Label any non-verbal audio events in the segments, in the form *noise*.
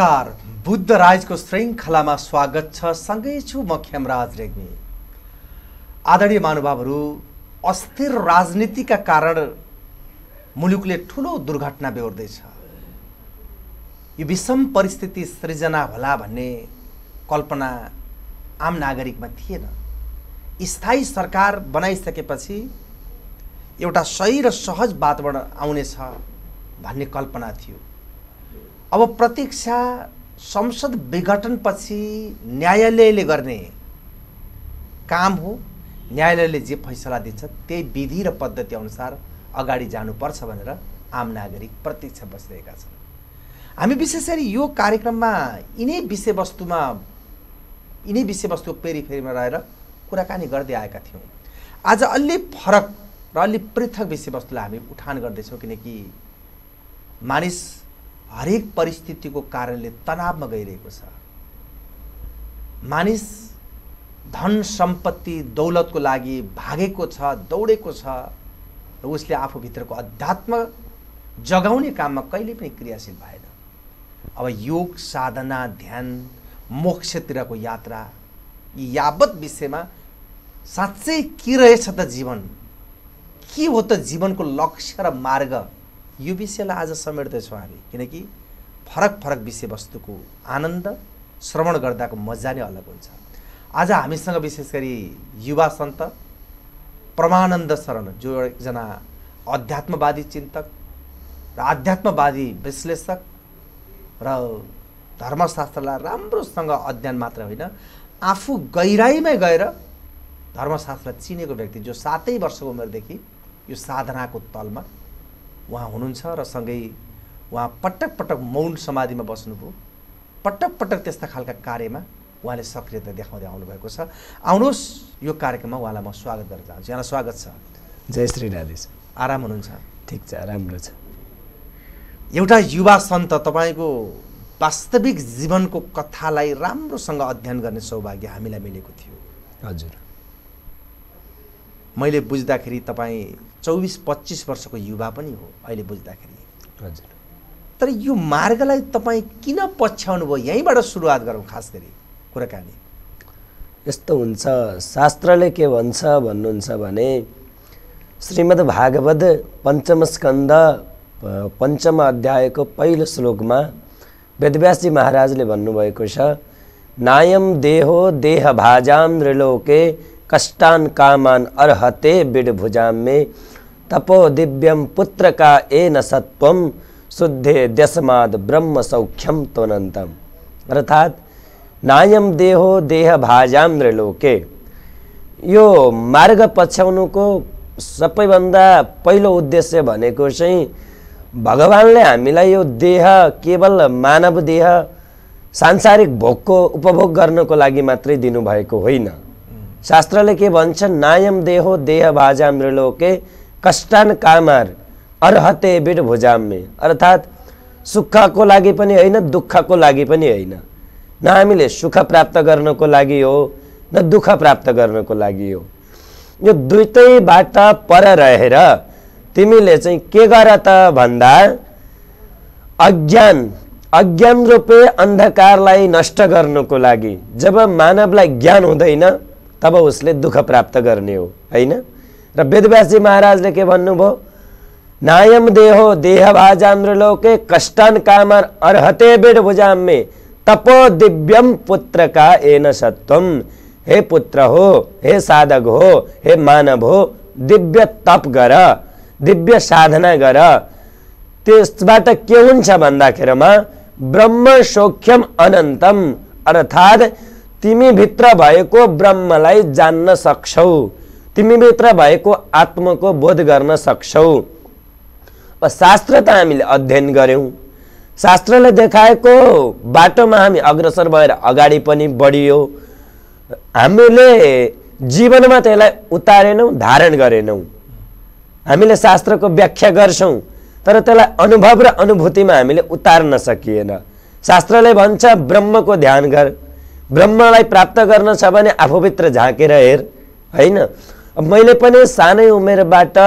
नमस्कार। बुद्ध राजको श्रृङ्खलामा स्वागत छ। सँगै छु म खेमराज रेग्मी। आदरणीय महानुभावहरू अस्थिर राजनीतिका कारण मुलुकले ठुलो दुर्घटना बेहोर्दैछ। यो विषम परिस्थिति सृजना होला भन्ने कल्पना आम नागरिकमा थिएन। स्थायी सरकार बनाइसकेपछि एउटा सही र सहज वातावरण आउनेछ भन्ने कल्पना थियो। अब प्रतीक्षा संसद विघटनपछि न्यायालयले गर्ने काम हो। न्यायालयले जे फैसला दिन्छ त्यही विधि र पद्धति अनुसार अगाडि जानुपर्छ भनेर आम नागरिक प्रतीक्षा बसिरहेका छन्। हामी विशेष गरी यो कार्यक्रममा यिनै विषयवस्तुमा यिनै विषयवस्तु पेरिफेरीमा रहेर कुराकानी गर्दै आएका थियौँ। आज अलि फरक र अलि पृथक विषयवस्तुलाई हामी उठान गर्दैछौँ किनकि मानिस हरेक परिस्थितिको कारणले तनावमा गइरहेको छ। मानिस धन सम्पत्ति दौलतको लागि भागेको छ दौडेको छ र उसले आफूभित्रको अध्यात्म जगाउने काममा कहिले पनि क्रियाशील भएन। अब योग साधना ध्यान मोक्षतिरको यात्रा यी यावत विषयमा साँच्चै के रहेछ त जीवन? के हो त जीवनको लक्ष्य र मार्ग? यो विषयलाई आज समेट्दैछौँ हामी। किनकि फरक फरक विषयवस्तुको आनन्द श्रवण गर्दाको मजा नै अलग हुन्छ। आज हामीसँग विशेष गरी युवा सन्त परमानन्द शरण जो एकजना अध्यात्मवादी चिन्तक र आध्यात्मवादी विश्लेषक र धर्मशास्त्रलाई राम्रोसँग अध्ययन मात्र होइन आफू गहिराइमै गएर धर्मशास्त्र चिनेको व्यक्ति जो सातै वर्षको उमेरदेखि यो साधनाको तलमा उहाँ हुनुहुन्छ र सँगै उहाँ पटक पटक मौन समाधिमा बस्नुभयो। पटक पटक त्यस्ता खालका कार्यमा उहाँले सक्रियता देखाउँदै आउनुभएको छ। आउनुहोस् यो कार्यक्रममा उहाँलाई म स्वागत गर्न चाहन्छु। यहाँलाई स्वागत छ। जय श्री राधेश आराम हुनुहुन्छ? ठिक छ राम्रो छ। एउटा युवा सन्त तपाईँको वास्तविक जीवनको कथालाई राम्रोसँग अध्ययन गर्ने सौभाग्य हामीलाई मिलेको थियो। हजुर। मैले बुझ्दाखेरि तपाईँ चौबिस पच्चिस वर्षको युवा पनि हो अहिले बुझ्दाखेरि। हजुर। तर यो मार्गलाई तपाईँ किन पछ्याउनु भयो? यहीँबाट सुरुवात गरौँ खास गरी कुराकानी। यस्तो हुन्छ शास्त्रले के भन्छ भन्नुहुन्छ भने श्रीमद् भागवत पञ्चम स्कन्द पञ्चम अध्यायको पहिलो श्लोकमा वेदव्यासजी महाराजले भन्नुभएको छ नायम देहो देह भाजाम नृलोके कष्टान कामान अर्हते बिडभुजाम मे तपो दिव्यम पुत्रका एन सत्वम शुद्धे दशमाद ब्रह्म सौख्यम त्वनन्तम। अर्थात् नायम देहो देह भाजाम नृलोके। यो मार्ग पछ्याउनुको सबैभन्दा पहिलो उद्देश्य भनेको चाहिँ भगवान्ले हामीलाई यो देह केवल मानव देह सांसारिक भोगको उपभोग गर्नको लागि मात्रै दिनुभएको होइन। शास्त्रले के भन्छ नायम देहो देह भाजाम नृलोके कष्टान कामार अर्हते बिड भुजामे अर्थात् सुखको लागि पनि होइन दुःखको लागि पनि होइन। न हामीले सुख प्राप्त गर्नको लागि हो न दुःख प्राप्त गर्नको लागि हो। यो दुइटैबाट पर रहेर तिमीले चाहिँ के गर त भन्दा अज्ञान अज्ञान रूपे अन्धकारलाई नष्ट गर्नको लागि। जब मानवलाई ज्ञान हुँदैन तब उसले दुःख प्राप्त गर्ने हो होइन? र वेदव्यासजी महाराजले के भन्नुभयो नायम देहो देहभाजान्द्रलोके कष्टान कामर अर्हते बेड भुजामे तपो दिव्यम पुत्रका एन सत्वम। हे पुत्र हो, हे साधक हो, हे मानव हो, दिव्य तप गर दिव्य साधना गर त्यसबाट के भन्दाखेरिमा ब्रह्म सौख्यम अनन्तम अर्थात् तिमीभित्र भएको ब्रह्मलाई जान्न सक्छौ। तिमीभित्र भएको आत्मको बोध गर्न सक्छौ। अब शास्त्र त हामीले अध्ययन गऱ्यौँ। शास्त्रले देखाएको बाटोमा हामी अग्रसर भएर अगाडि पनि बढियो। हामीले जीवनमा त्यसलाई उतारेनौँ धारण गरेनौँ। हामीले शास्त्रको व्याख्या गर्छौँ तर त्यसलाई अनुभव र अनुभूतिमा हामीले उतार्न सकिएन। शास्त्रले भन्छ ब्रह्मको ध्यान गर। ब्रह्मलाई प्राप्त गर्न छ भने आफूभित्र झाँकेर हेर होइन? मैले पनि सानै उमेरबाट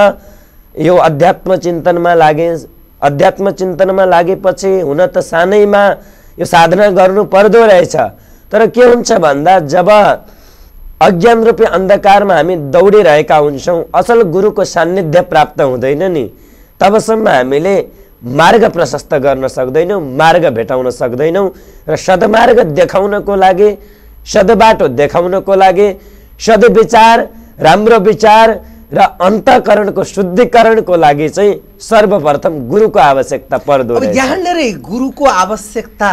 यो अध्यात्म चिन्तनमा लागेँ अध्यात्म चिन्तनमा लागेपछि हुन त सानैमा यो साधना गर्नु पर्दो रहेछ। तर के हुन्छ भन्दा जब अज्ञान रूपी अन्धकारमा हामी दौडिरहेका हुन्छौँ असल गुरुको सान्निध्य प्राप्त हुँदैन नि। तबसम्म हामीले मार्ग प्रशस्त गर्न सक्दैनौँ मार्ग भेटाउन सक्दैनौँ र सद्मार्ग देखाउनको लागि सद्बाटो देखाउनको लागि सद्विचार राम्रो विचार र अन्तकरणको शुद्धिकरणको लागि चाहिँ सर्वप्रथम गुरुको आवश्यकता पर्दो यहाँनिर गुरुको आवश्यकता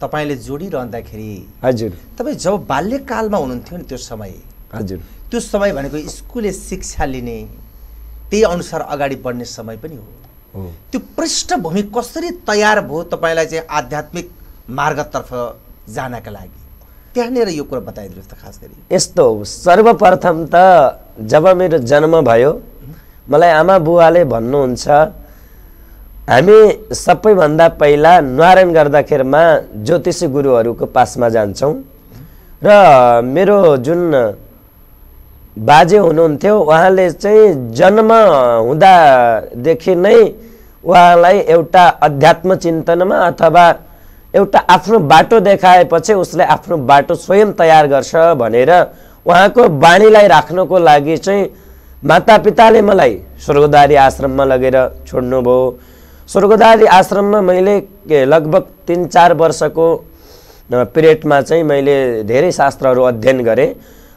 तपाईँले जोडिरहँदाखेरि हजुर। तपाईँ जब बाल्यकालमा हुनुहुन्थ्यो नि त्यो समय हजुर। त्यो समय भनेको स्कुले शिक्षा लिने त्यही अनुसार अगाडि बढ्ने समय पनि हो। हो। त्यो पृष्ठभूमि कसरी तयार भयो तपाईँलाई चाहिँ आध्यात्मिक मार्गतर्फ जानका लागि? त्यहाँनिर यो कुरा बताइदिनुहोस् त खास गरी। यस्तो सर्वप्रथम त जब मेरो जन्म भयो मलाई आमा बुवाले भन्नुहुन्छ हामी सबैभन्दा पहिला न्वारायण गर्दाखेरिमा ज्योतिषी गुरुहरूको पासमा जान्छौँ र मेरो जुन बाजे हुनुहुन्थ्यो उहाँले चाहिँ जन्म हुँदादेखि नै उहाँलाई एउटा अध्यात्म चिन्तनमा अथवा एउटा आफ्नो बाटो देखाएपछि उसले आफ्नो बाटो स्वयं तयार गर्छ भनेर उहाँको बाणीलाई राख्नको लागि चाहिँ मातापिताले मलाई स्वर्गदारी आश्रममा लगेर छोड्नुभयो। स्वर्गदारी आश्रममा मैले लगभग तिन चार वर्षको पिरियडमा चाहिँ मैले धेरै शास्त्रहरू अध्ययन गरेँ।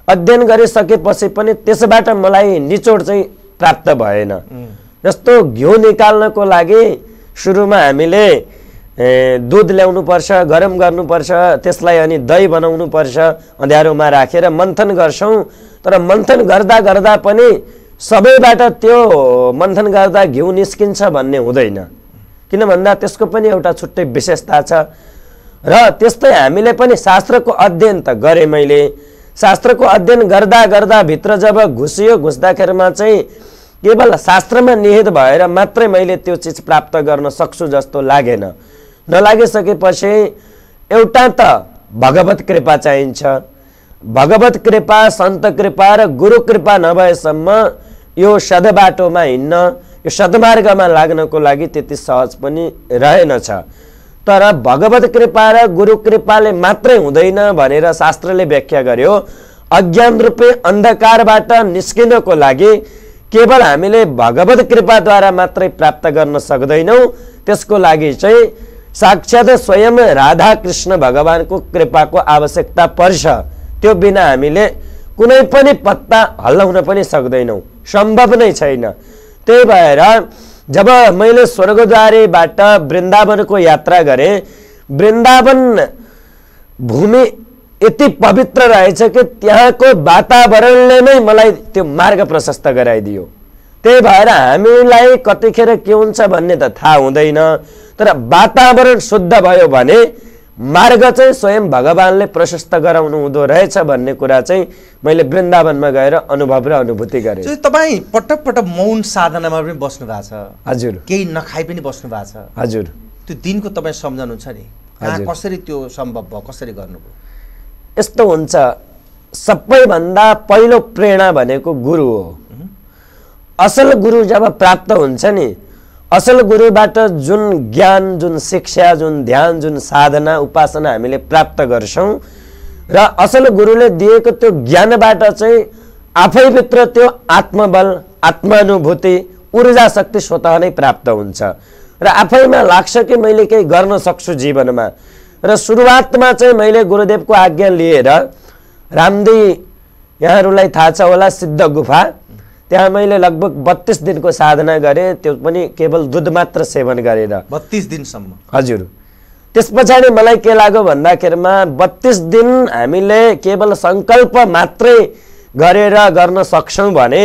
अध्ययन गरिसकेपछि पनि त्यसबाट मलाई निचोड चाहिँ प्राप्त भएन। जस्तो घिउ निकाल्नको लागि सुरुमा हामीले दुध ल्याउनुपर्छ गरम गर्नुपर्छ त्यसलाई अनि दही बनाउनुपर्छ अँध्यारोमा राखेर मन्थन गर्छौँ। तर मन्थन गर्दा गर्दा पनि सबैबाट त्यो मन्थन गर्दा घिउ निस्किन्छ भन्ने हुँदैन। किन भन्दा त्यसको पनि एउटा छुट्टै विशेषता छ। र त्यस्तै हामीले पनि शास्त्रको अध्ययन त गरेँ मैले। शास्त्रको अध्ययन गर्दा गर्दा भित्र जब घुसियो घुस्दाखेरिमा चाहिँ केवल शास्त्रमा निहित भएर मात्रै मैले त्यो चिज प्राप्त गर्न सक्छु जस्तो लागेन। नलागिसकेपछि एउटा त भगवत कृपा चाहिन्छ। भगवत कृपा सन्त कृपा र गुरु कृपा नभएसम्म यो सदबाटोमा हिँड्न यो सद्मार्गमा लाग्नको लागि त्यति सहज पनि रहेनछ। तर भगवत कृपा र गुरु कृपाले मात्रै हुँदैन भनेर शास्त्रले व्याख्या गर्यो। अज्ञान रूपी अन्धकारबाट निस्किनको लागि केवल हामीले भगवत कृपाद्वारा मात्रै प्राप्त गर्न सक्दैनौँ। त्यसको लागि चाहिँ साक्षात् स्वयं राधा कृष्ण भगवानको कृपाको आवश्यकता पर्छ त्यो बिना हामीले कुनै पनि पत्ता हल्लाउन पनि सक्दैनौँ सम्भव नै छैन त्यही भएर जब मैले स्वर्गद्वारीबाट वृन्दावनको यात्रा गरेँ वृन्दावन भूमि यति पवित्र रहेछ कि त्यहाँको वातावरणले नै मलाई त्यो मार्ग प्रशस्त गराइदियो त्यही भएर हामीलाई कतिखेर के हुन्छ भन्ने त थाहा हुँदैन तर वातावरण शुद्ध भयो भने मार्ग चाहिँ स्वयं भगवान्ले प्रशस्त गराउनु हुँदो रहेछ भन्ने कुरा चाहिँ मैले वृन्दावनमा गएर अनुभव र अनुभूति गरेँ। तपाईँ पटक पटक मौन साधनामा पनि बस्नु भएको छ। हजुर। केही नखाइ पनि बस्नु भएको छ। हजुर। त्यो दिनको तपाईँ सम्झनुहुन्छ नि। कसरी त्यो सम्भव भयो? कसरी गर्नुभयो? यस्तो हुन्छ सबैभन्दा पहिलो प्रेरणा भनेको गुरु हो। असल गुरु जब प्राप्त हुन्छ नि असल गुरुबाट जुन ज्ञान जुन शिक्षा जुन ध्यान जुन साधना उपासना हामीले प्राप्त गर्छौँ र असल गुरुले दिएको त्यो ज्ञानबाट चाहिँ आफैभित्र त्यो आत्मबल आत्मानुभूति ऊर्जा शक्ति स्वतः नै प्राप्त हुन्छ। र आफैमा लाग्छ कि मैले केही गर्न सक्छु जीवनमा। र सुरुवातमा चाहिँ मैले गुरुदेवको आज्ञा लिएर रामदी यहाँहरूलाई थाहा छ होला सिद्ध गुफा त्यहाँ मैले लगभग बत्तिस दिनको साधना गरेँ त्यो पनि केवल दुध मात्र सेवन गरेर। बत्तिस दिनसम्म। हजुर। त्यस पछाडि मलाई के लाग्यो भन्दाखेरिमा बत्तिस दिन हामीले केवल सङ्कल्प मात्रै गरेर गर्न सक्छौँ भने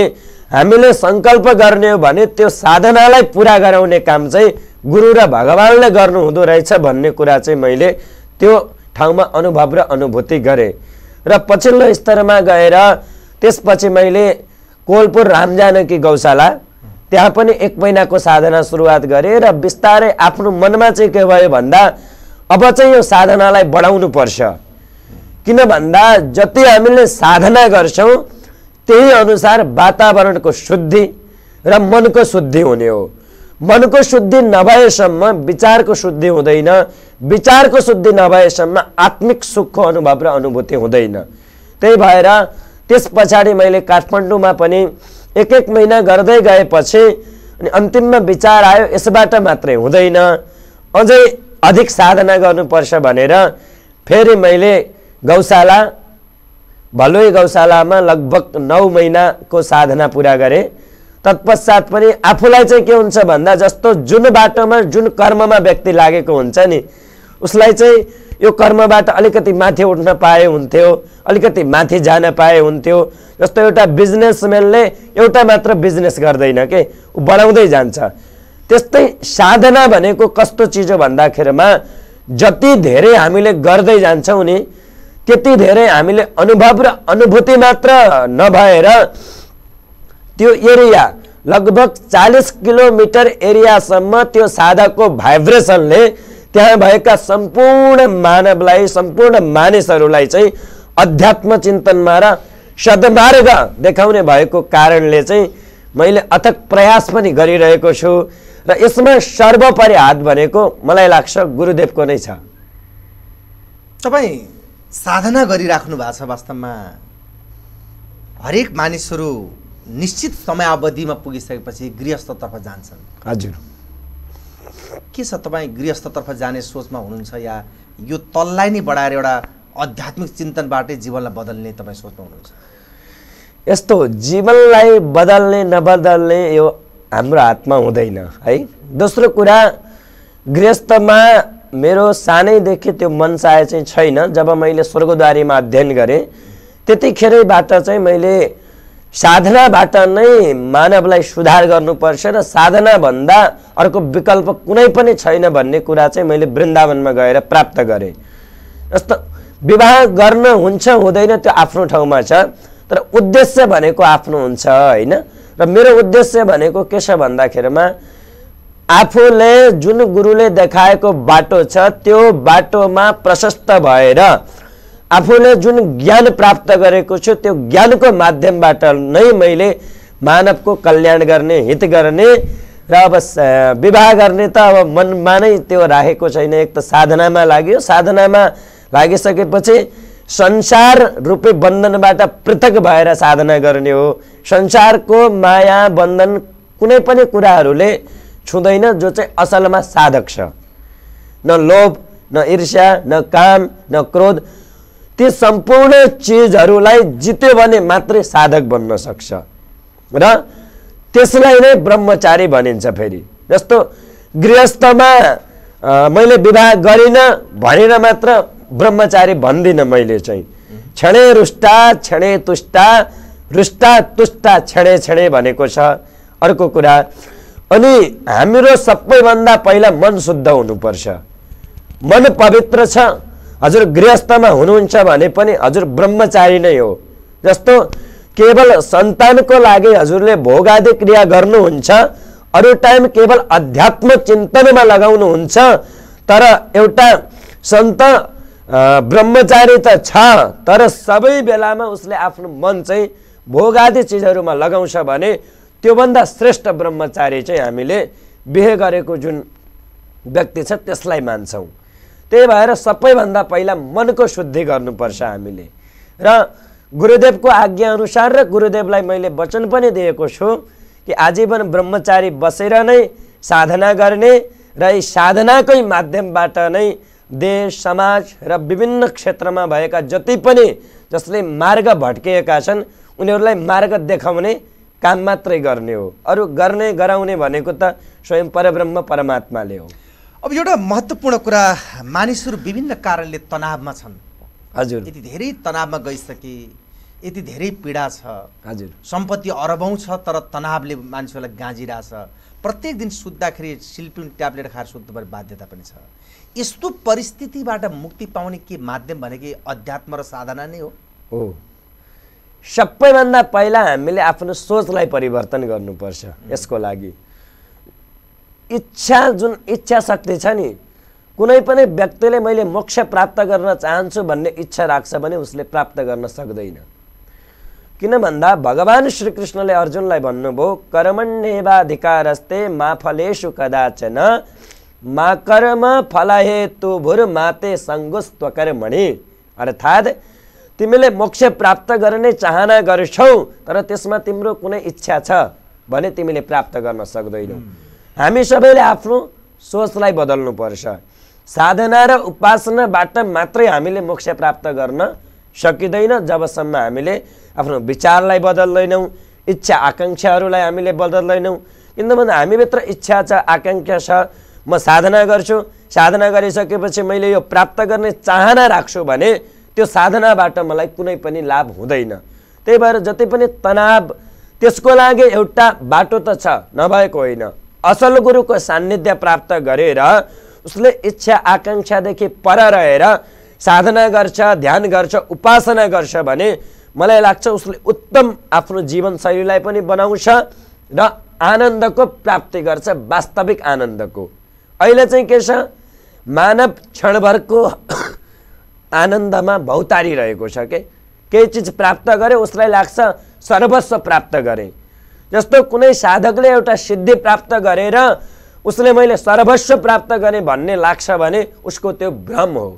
हामीले सङ्कल्प गर्ने हो भने त्यो साधनालाई पुरा गराउने काम चाहिँ गुरु र भगवान्ले गर्नु हुँदो रहेछ भन्ने कुरा चाहिँ मैले त्यो ठाउँमा अनुभव र अनुभूति गरेँ। र पछिल्लो स्तरमा गएर त्यसपछि मैले कोलपुर रामजानकी गौशाला त्यहाँ पनि एक महिनाको साधना सुरुवात गरेँ र बिस्तारै आफ्नो मनमा चाहिँ के भयो भन्दा अब चाहिँ यो साधनालाई बढाउनु पर्छ। किन भन्दा जति हामीले साधना गर्छौँ त्यही अनुसार वातावरणको शुद्धि र मनको शुद्धि हुने हो। मनको शुद्धि नभएसम्म विचारको शुद्धि हुँदैन। विचारको शुद्धि नभएसम्म आत्मिक सुखको अनुभव र अनुभूति हुँदैन। त्यही भएर त्यस पछाडि मैले काठमाडौँमा पनि एक एक महिना गर्दै गएपछि अनि अन्तिममा विचार आयो यसबाट मात्रै हुँदैन। अझै अधिक साधना गर्नुपर्छ भनेर फेरि मैले गौशाला भलोई गौशालामा लगभग नौ महिनाको साधना पुरा गरेँ। तत्पश्चात पनि आफूलाई चाहिँ के हुन्छ भन्दा जस्तो जुन बाटोमा जुन कर्ममा व्यक्ति लागेको हुन्छ नि उसलाई चाहिँ यो कर्मबाट अलिकति माथि उठ्न पाए हुन्थ्यो अलिकति माथि जान पाए हुन्थ्यो जस्तो एउटा बिजनेसम्यानले एउटा मात्र बिजनेस गर्दैन के? ऊ बढाउँदै जान्छ। त्यस्तै साधना भनेको कस्तो चिज हो भन्दाखेरिमा जति धेरै हामीले गर्दै जान्छौँ नि त्यति धेरै हामीले अनुभव र अनुभूति मात्र नभएर त्यो एरिया लगभग चालिस किलोमिटर एरियासम्म त्यो साधकको भाइब्रेसनले त्यहाँ भएका सम्पूर्ण मानवलाई सम्पूर्ण मानिसहरूलाई चाहिँ अध्यात्म चिन्तनमा र सद्मार्ग देखाउने भएको कारणले चाहिँ मैले अथक प्रयास पनि गरिरहेको छु र यसमा सर्वोपरि हात भनेको मलाई लाग्छ गुरुदेवको नै छ। तपाईँ साधना गरिराख्नु भएको छ वास्तवमा। हरेक मानिसहरू निश्चित समयावधिमा पुगिसकेपछि गृहस्थतर्फ जान्छन्। हजुर। के छ तपाईँ गृहस्थतर्फ जाने सोचमा हुनुहुन्छ या यो तललाई नै बढाएर एउटा आध्यात्मिक चिन्तनबाटै जीवनलाई बदल्ने तपाईँ सोचमा हुनुहुन्छ? यस्तो जीवनलाई बदल्ने नबदल्ने यो हाम्रो हातमा हुँदैन है? दोस्रो कुरा गृहस्थमा मेरो सानैदेखि त्यो मनसाय चाहिँ छैन। जब मैले स्वर्गद्वारीमा अध्ययन गरेँ त्यतिखेरैबाट चाहिँ मैले साधनाबाट नै मानवलाई सुधार गर्नुपर्छ र साधनाभन्दा अर्को विकल्प कुनै पनि छैन भन्ने कुरा चाहिँ मैले वृन्दावनमा गएर प्राप्त गरेँ। जस्तो विवाह गर्न हुन्छ हुँदैन त्यो आफ्नो ठाउँमा छ तर उद्देश्य भनेको आफ्नो हुन्छ होइन? र मेरो उद्देश्य भनेको के छ भन्दाखेरिमा आफूले जुन गुरुले देखाएको बाटो छ त्यो बाटोमा प्रशस्त भएर आफूले जुन ज्ञान प्राप्त गरेको छु त्यो ज्ञानको माध्यमबाट नै मैले मानवको कल्याण गर्ने हित गर्ने र अब विवाह गर्ने त अब मनमा नै त्यो राखेको छैन। एक त साधनामा लाग्यो। साधनामा लागिसकेपछि संसार रूपी बन्धनबाट पृथक भएर साधना गर्ने हो। संसारको माया बन्धन कुनै पनि कुराहरूले छुँदैन जो चाहिँ असलमा साधक छ। न लोभ न ईर्ष्या न काम न क्रोध ती सम्पूर्ण चिजहरूलाई जित्यो भने मात्रै साधक बन्न सक्छ। र त्यसलाई नै ब्रह्मचारी भनिन्छ फेरि। जस्तो गृहस्थमा मैले विवाह गरिनँ भनेर मात्र ब्रह्मचारी भन्दिनँ मैले चाहिँ। क्षणे रुष्टा क्षणे तुष्टा रुष्टा तुष्टा क्षणे क्षणे भनेको छ अर्को कुरा। अनि हाम्रो सबैभन्दा पहिला मन शुद्ध हुनुपर्छ। मन पवित्र छ हजुर गृहस्थमा हुनुहुन्छ भने पनि हजुर ब्रह्मचारी नै हो। जस्तो केवल सन्तानको लागि हजुरले भोगादि क्रिया गर्नुहुन्छ अरू टाइम केवल अध्यात्म चिन्तनमा लगाउनुहुन्छ तर एउटा सन्त ब्रह्मचारी त छ तर सबै बेलामा उसले आफ्नो मन चाहिँ भोगादि चिजहरूमा लगाउँछ भने त्योभन्दा श्रेष्ठ ब्रह्मचारी चाहिँ हामीले बिहे गरेको जुन व्यक्ति छ त्यसलाई मान्छौँ। त्यही भएर सबैभन्दा पहिला मनको शुद्धि गर्नुपर्छ हामीले। र गुरुदेवको आज्ञाअनुसार र गुरुदेवलाई मैले वचन पनि दिएको छु कि आजीवन ब्रह्मचारी बसेर नै साधना गर्ने र यी साधनाकै माध्यमबाट नै देश समाज र विभिन्न क्षेत्रमा भएका जति पनि जसले मार्ग भट्किएका छन् उनीहरूलाई मार्ग देखाउने काम मात्रै गर्ने हो। अरू गर्ने गराउने भनेको त स्वयं परब्रह्म परमात्माले हो। अब एउटा महत्त्वपूर्ण कुरा मानिसहरू विभिन्न कारणले तनावमा छन्। हजुर। यति धेरै तनावमा गइसके यति धेरै पीडा छ। हजुर। सम्पत्ति अरबौँ छ तर तनावले मान्छेहरूलाई गाँजिरहेछ। प्रत्येक दिन सुत्दाखेरि सिल्पिन ट्याब्लेट खाएर सुत्नुपर्ने बाध्यता पनि छ। यस्तो परिस्थितिबाट मुक्ति पाउने के माध्यम भनेकै अध्यात्म र साधना नै हो। हो। सबैभन्दा पहिला हामीले आफ्नो सोचलाई परिवर्तन गर्नुपर्छ यसको लागि। इच्छा जुन इच्छा शक्ति छ नि कुनै पनि व्यक्तिले मैले मोक्ष प्राप्त गर्न चाहन्छु भन्ने इच्छा राख्छ भने उसले प्राप्त गर्न सक्दैन। किन भन्दा भगवान् श्रीकृष्णले अर्जुनलाई भन्नुभयो कर्मण्येवाधिकारस्ते मा फलेषु कदाचन मा कर्म फलहेतु भुर माते सङ्गुस्त्व कर्मणि। अर्थात् तिमीले मोक्ष प्राप्त गर्ने चाहना गर्छौ तर त्यसमा तिम्रो कुनै इच्छा छ भने तिमीले प्राप्त गर्न सक्दैनौ। हामी सबैले आफ्नो सोचलाई बदल्नुपर्छ साधना र उपासनाबाट मात्रै हामीले मोक्ष प्राप्त गर्न सकिँदैन जबसम्म हामीले आफ्नो विचारलाई बदल्दैनौँ इच्छा आकाङ्क्षाहरूलाई हामीले बदल्दैनौँ। किन भन्दा हामीभित्र इच्छा छ आकाङ्क्षा छ म साधना गर्छु। साधना गरिसकेपछि मैले यो प्राप्त गर्ने चाहना राख्छु भने त्यो साधनाबाट मलाई कुनै पनि लाभ हुँदैन। त्यही भएर जति पनि तनाव त्यसको लागि एउटा बाटो त छ नभएको होइन। असल गुरुको सान्निध्य प्राप्त गरेर उसले इच्छा आकाङ्क्षादेखि पर रहेर साधना गर्छ ध्यान गर्छ उपासना गर्छ भने मलाई लाग्छ उसले उत्तम आफ्नो जीवनशैलीलाई पनि बनाउँछ र आनन्दको प्राप्ति गर्छ वास्तविक आनन्दको। अहिले चाहिँ के छ? मानव क्षणभरको आनन्दमा भौतारिरहेको छ के? केही चिज प्राप्त गरे उसलाई लाग्छ सर्वस्व प्राप्त गरेँ। जस्तो कुनै साधकले एउटा सिद्धि प्राप्त गरेर उसले मैले सर्वस्व प्राप्त गरेँ भन्ने लाग्छ भने उसको त्यो भ्रम हो।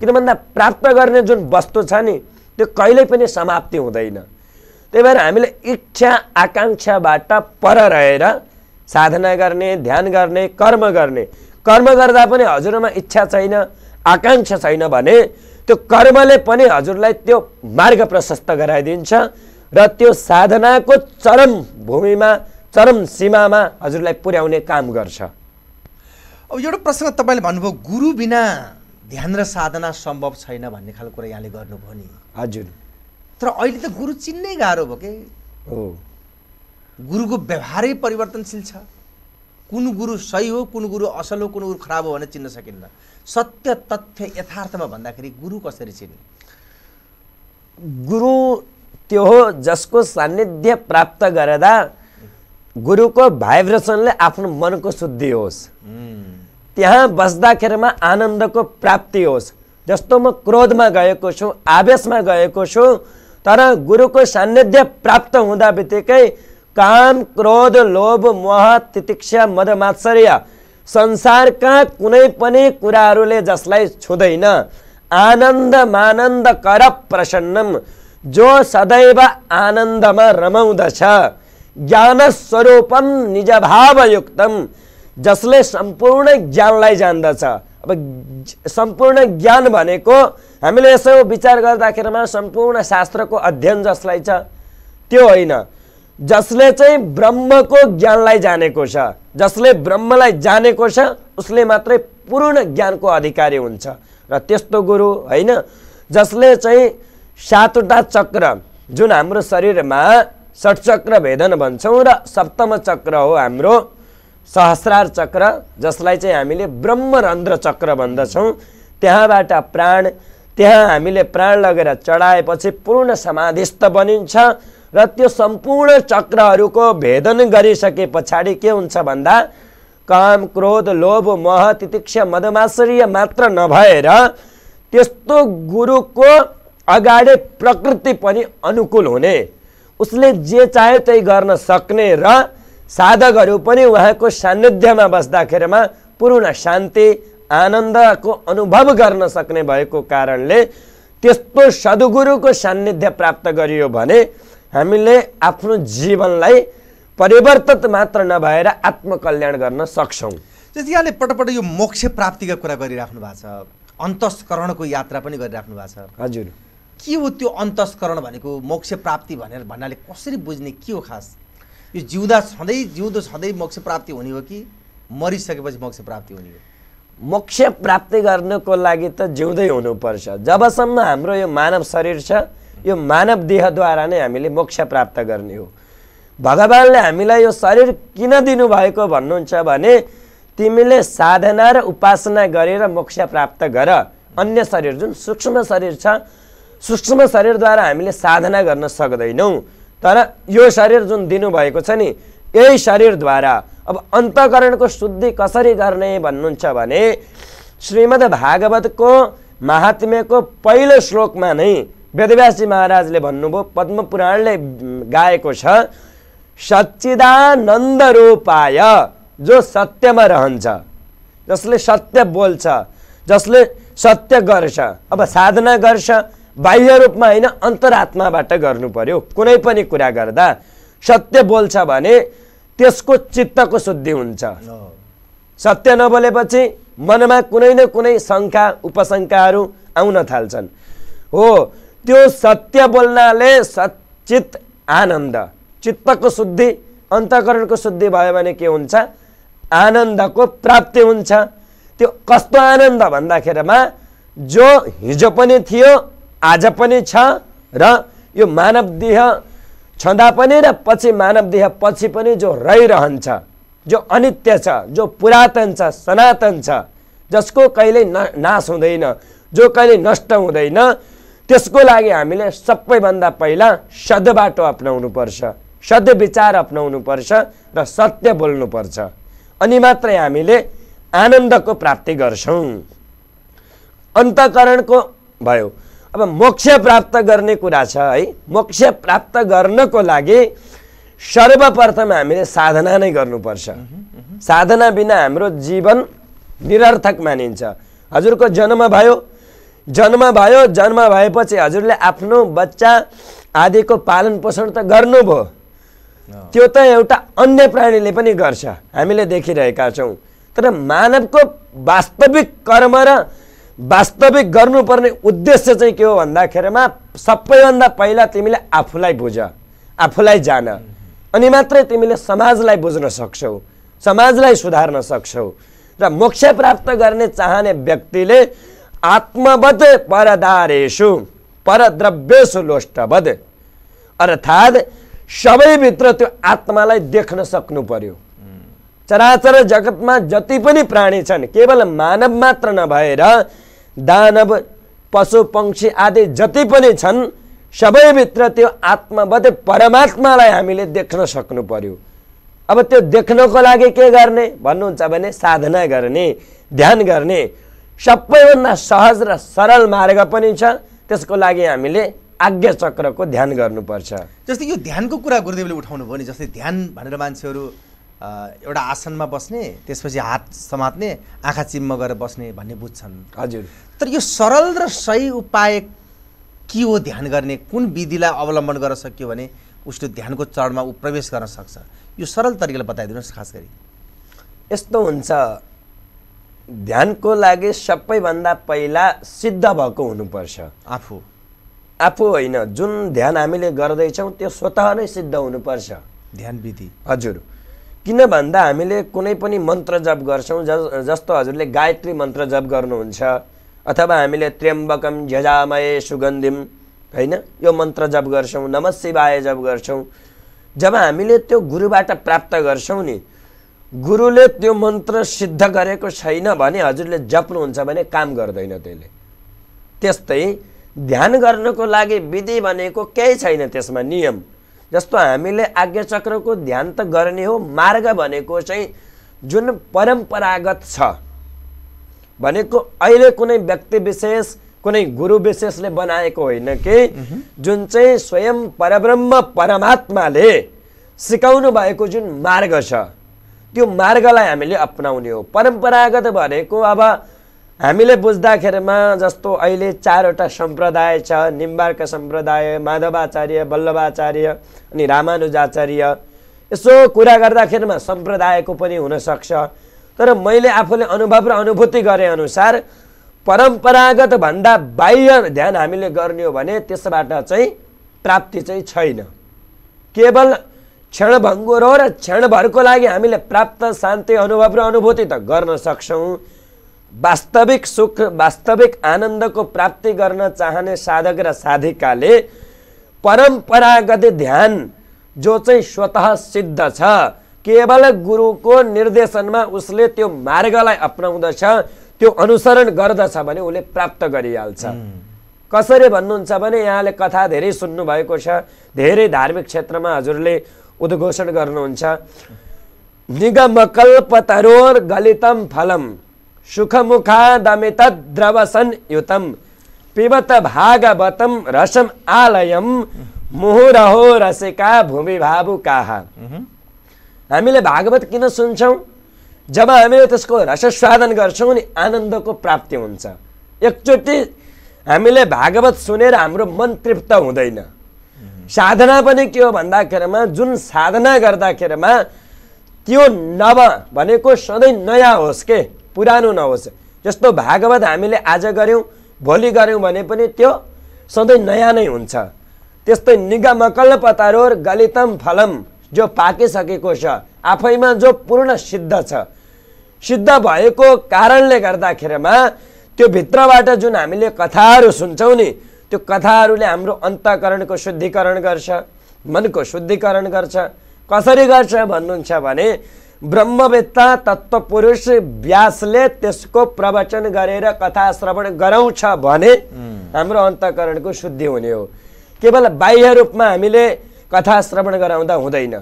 किन भन्दा प्राप्त गर्ने जुन वस्तु छ नि त्यो कहिल्यै पनि समाप्ति हुँदैन। त्यही भएर हामीले इच्छा आकाङ्क्षाबाट पर रहेर साधना गर्ने ध्यान गर्ने कर्म गर्ने। कर्म गर्दा पनि हजुरमा इच्छा छैन आकाङ्क्षा छैन भने त्यो कर्मले पनि हजुरलाई त्यो मार्ग प्रशस्त गराइदिन्छ। र त्यो साधनाको चरम भूमिमा चरम सीमामा हजुरलाई पुर्याउने काम गर्छ। अब एउटा प्रश्न तपाईँले भन्नुभयो गुरु बिना ध्यान र साधना सम्भव छैन भन्ने खालको कुरा यहाँले गर्नुभयो नि। हजुर। तर अहिले त गुरु चिन्नै गाह्रो भयो कि? हो। गुरुको व्यवहारै परिवर्तनशील छ। कुन गुरु सही हो कुन गुरु असल हो कुन गुरु खराब हो भनेर चिन्न सकिन्न। सत्य तथ्य यथार्थमा भन्दाखेरि गुरु कसरी चिन्ने? गुरु त्यो हो जसको सान्निध्य प्राप्त गर्दा गुरुको भाइब्रेसनले आफ्नो मनको शुद्धि होस्। त्यहाँ बस्दाखेरिमा आनन्दको प्राप्ति होस्। जस्तो म क्रोधमा गएको छु आवेशमा गएको छु तर गुरुको सान्निध्य प्राप्त हुँदा बित्तिकै काम क्रोध लोभ मोह तितिक्षा मदमात्सर्य संसारका कुनै पनि कुराहरूले जसलाई छुँदैन। आनन्द मानन्द कर प्रसन्नम। जो सदैव आनन्दमा रमाउँदछ ज्ञान स्वरूपम निज भावयुक्तम जसले सम्पूर्ण ज्ञानलाई जान्दछ। अब सम्पूर्ण ज्ञान भनेको हामीले यसो विचार गर्दाखेरिमा सम्पूर्ण शास्त्रको अध्ययन जसलाई छ त्यो होइन। जसले चाहिँ ब्रह्मको ज्ञानलाई जानेको छ जसले ब्रह्मलाई जानेको छ उसले मात्रै पूर्ण ज्ञानको अधिकारी हुन्छ। र त्यस्तो गुरु होइन जसले चाहिँ सातवटा चक्र जुन हाम्रो शरीरमा षटचक्र भेदन भन्छौँ र सप्तम चक्र हो हाम्रो सहस्रार चक्र जसलाई चाहिँ हामीले ब्रह्मरन्ध्र चक्र भन्दछौँ। त्यहाँबाट प्राण त्यहाँ हामीले प्राण लगेर चढाएपछि पूर्ण समाधिस्थ बनिन्छ र त्यो सम्पूर्ण चक्रहरूको भेदन गरिसके पछाडि के हुन्छ भन्दा काम क्रोध लोभ मोह तितिक्षा मदमाश्चर्य मात्र नभएर त्यस्तो गुरुको अगाडि प्रकृति पनि अनुकूल हुने। उसले जे चाह्यो त्यही गर्न सक्ने र साधकहरू पनि उहाँको सान्निध्यमा बस्दाखेरिमा पूर्ण शान्ति आनन्दको अनुभव गर्न सक्ने भएको कारणले त्यस्तो सद्गुरुको सान्निध्य प्राप्त गरियो भने हामीले आफ्नो जीवनलाई परिवर्तित मात्र नभएर आत्मकल्याण गर्न सक्छौँ। जस्तै यहाँले पटपट यो मोक्ष प्राप्तिका कुरा गरिराख्नु भएको छ अन्तस्करणको यात्रा पनि गरिराख्नु भएको छ। हजुर। के हो त्यो अन्तस्करण भनेको मोक्ष प्राप्ति भनेर भन्नाले कसरी बुझ्ने के हो खास? यो जिउँदा सधैँ जिउँदो सधैँ मोक्ष प्राप्ति हुने हो कि मरिसकेपछि मोक्ष प्राप्ति हुने हो? मोक्ष प्राप्ति गर्नको लागि त जिउँदै हुनुपर्छ। जबसम्म हाम्रो यो मानव शरीर छ यो मानव देहद्वारा नै हामीले मोक्ष प्राप्त गर्ने हो। भगवान्ले हामीलाई यो शरीर किन दिनुभएको भन्नुहुन्छ भने तिमीले साधना र उपासना गरेर मोक्ष प्राप्त गर। अन्य शरीर जुन सूक्ष्म शरीर छ सूक्ष्म शरीरद्वारा हामीले साधना गर्न सक्दैनौँ। तर यो शरीर जुन दिनुभएको छ नि यही शरीरद्वारा अब अन्तकरणको शुद्धि कसरी गर्ने भन्नुहुन्छ भने श्रीमद् भागवतको महात्म्यको पहिलो श्लोकमा नै वेदव्यासी महाराजले भन्नुभयो पद्मपुराणले गाएको छ सच्चिदानन्द रूपाय जो सत्यमा रहन्छ जसले सत्य बोल्छ जसले सत्य गर्छ अब साधना गर्छ बाह्य रूपमा होइन अन्तरात्माबाट गर्नु पर्यो। कुनै पनि कुरा गर्दा सत्य बोल्छ भने त्यसको चित्तको शुद्धि हुन्छ। सत्य नबोलेपछि मनमा कुनै न कुनै शङ्का उपशङ्काहरू आउन थाल्छन्। हो त्यो सत्य बोल्नाले सचित आनन्द। चित्तको शुद्धि अन्तकरणको शुद्धि भयो भने के हुन्छ? आनन्दको प्राप्ति हुन्छ। त्यो कस्तो आनन्द भन्दाखेरिमा जो हिजो पनि थियो आज पनि छ र यो मानव देह छँदा पनि र पछि मानव देह पछि पनि जो रहिरहन्छ जो अनित्य छ जो पुरातन छ सनातन छ जसको कहिल्यै न नाश हुँदैन जो कहिले नष्ट हुँदैन त्यसको लागि हामीले सबैभन्दा पहिला सद्बाटो अप्नाउनु पर्छ सद्विचार अप्नाउनु पर्छ र सत्य बोल्नुपर्छ। अनि मात्रै हामीले आनन्दको प्राप्ति गर्छौँ। अन्तकरणको भयो। अब मोक्ष प्राप्त गर्ने कुरा छ है। मोक्ष प्राप्त गर्नको लागि सर्वप्रथम हामीले साधना नै गर्नुपर्छ। साधना बिना हाम्रो जीवन निरर्थक मानिन्छ। हजुरको जन्म भयो जन्म भयो जन्म भएपछि हजुरले आफ्नो बच्चा आदिको पालन पोषण त गर्नुभयो। त्यो त एउटा अन्य प्राणीले पनि गर्छ। हामीले देखिरहेका छौँ। तर मानवको वास्तविक कर्म र वास्तविक गर्नुपर्ने उद्देश्य चाहिँ के हो भन्दाखेरिमा सबैभन्दा पहिला तिमीले आफूलाई बुझ आफूलाई जान। अनि मात्रै तिमीले समाजलाई बुझ्न सक्छौ समाजलाई सुधार्न सक्छौ। र मोक्ष प्राप्त गर्ने चाहने व्यक्तिले आत्मवध परदारेषु परद्रव्येषु लोष्टवध अर्थात् सबैभित्र त्यो आत्मालाई देख्न सक्नु पर्यो। चराचर जगतमा जति पनि प्राणी छन् केवल मानव मात्र नभएर दानव पशु पक्षी आदि जति पनि छन् सबैभित्र त्यो आत्मवध परमात्मालाई हामीले देख्न सक्नु पर्यो। अब त्यो देख्नको लागि के गर्ने? भन्नुहुन्छ भने साधना गर्ने ध्यान गर्ने। सबैभन्दा सहज र सरल मार्ग पनि छ। त्यसको लागि हामीले आज्ञा चक्रको ध्यान गर्नुपर्छ। जस्तै यो ध्यानको कुरा गुरुदेवले उठाउनु भयो नि जस्तै ध्यान भनेर मान्छेहरू एउटा आसनमा बस्ने त्यसपछि हात समात्ने आँखा चिम्म गरेर बस्ने भन्ने बुझ्छन्। हजुर। तर यो सरल र सही उपाय के हो ध्यान गर्ने? कुन विधिलाई अवलम्बन गर्न सक्यो भने उसले ध्यानको चरणमा ऊ प्रवेश गर्न सक्छ? यो सरल तरिकाले बताइदिनुहोस् खास गरी। यस्तो हुन्छ ध्यानको लागि सबैभन्दा पहिला सिद्ध भएको हुनुपर्छ। आफू। आफू होइन जुन ध्यान हामीले गर्दैछौँ त्यो स्वतः नै सिद्ध हुनुपर्छ। ध्यान विधि। हजुर। किन भन्दा हामीले कुनै पनि मन्त्र जप गर्छौँ ज जस्तो हजुरले गायत्री मन्त्र जप गर्नुहुन्छ अथवा हामीले त्र्यम्बकम झजामय सुगन्धिम होइन? यो मन्त्र जप गर्छौँ नम शिवाय जप गर्छौँ। जब हामीले त्यो गुरुबाट प्राप्त गर्छौँ नि गुरुले त्यो मन्त्र सिद्ध गरेको छैन भने हजुरले जप्नुहुन्छ भने काम गर्दैन त्यसले। त्यस्तै ध्यान गर्नको लागि विधि भनेको केही छैन त्यसमा नियम। जस्तो हामीले आज्ञा चक्रको ध्यान त गर्ने हो मार्ग भनेको चाहिँ जुन परम्परागत छ भनेको अहिले कुनै व्यक्ति विशेष कुनै गुरु विशेषले बनाएको होइन कि जुन चाहिँ स्वयं परब्रह्म परमात्माले सिकाउनु भएको जुन मार्ग छ त्यो मार्गलाई हामीले अपनाउने हो। परम्परागत भनेको अब हामीले बुझ्दाखेरिमा जस्तो अहिले चारवटा सम्प्रदाय छ निम्बार्क सम्प्रदाय माधवाचार्य वल्लभाचार्य अनि रामानुजाचार्य। यसो कुरा गर्दाखेरिमा सम्प्रदायको पनि हुनसक्छ। तर मैले आफूले अनुभव र अनुभूति गरे अनुसार परम्परागत भन्दा बाह्य ध्यान हामीले गर्ने हो भने त्यसबाट चाहिँ प्राप्ति चाहिँ छैन। केवल क्षणभङ्गुर र क्षणभरको लागि हामीले प्राप्त शान्ति अनुभव र अनुभूति त गर्न सक्छौँ। वास्तविक सुख वास्तविक आनन्दको प्राप्ति गर्न चाहने साधक र साधिकाले परम्परागत ध्यान जो चाहिँ स्वतः सिद्ध छ केवल गुरुको निर्देशनमा उसले त्यो मार्गलाई अपनाउँदछ त्यो अनुसरण गर्दछ भने उसले प्राप्त गरिहाल्छ। कसरी भन्नुहुन्छ भने यहाँले कथा धेरै सुन्नुभएको छ धेरै धार्मिक क्षेत्रमा हजुरले उद्घोषण गर्नुहुन्छ। निगमकल्पतरोर गलितम फलम। सुखमुखादमित द्रवसन युतम। भागवतम रसम आलयम मुहुरहो रसिका भूमि हामीले भागवत किन सुन्छौँ? जब हामीले त्यसको रसस्वादन गर्छौँ नि आनन्दको प्राप्ति हुन्छ। एकचोटि हामीले भागवत सुनेर हाम्रो मन तृप्त हुँदैन। साधना पनि के हो भन्दाखेरिमा जुन साधना गर्दाखेरिमा त्यो नव भनेको सधैँ नयाँ होस् के? पुरानो नहोस्। जस्तो भागवत हामीले आज गऱ्यौँ भोलि गऱ्यौँ भने पनि त्यो सधैँ नयाँ नै हुन्छ। त्यस्तै निगमकल पतारोर गलितम फलम जो पाकिसकेको छ आफैमा जो पूर्ण सिद्ध छ। सिद्ध भएको कारणले गर्दाखेरिमा त्यो भित्रबाट जुन हामीले कथाहरू सुन्छौँ नि त्यो कथाहरूले हाम्रो अन्तकरणको शुद्धिकरण गर्छ मनको शुद्धिकरण गर्छ। कसरी गर्छ भन्नुहुन्छ भने ब्रह्मवेत्ता तत्त्वपुरुष व्यासले त्यसको प्रवचन गरेर कथा श्रवण गराउँछ भने हाम्रो अन्तकरणको शुद्धि हुने हो। केवल बाह्य रूपमा हामीले कथा श्रवण गराउँदा हुँदैन।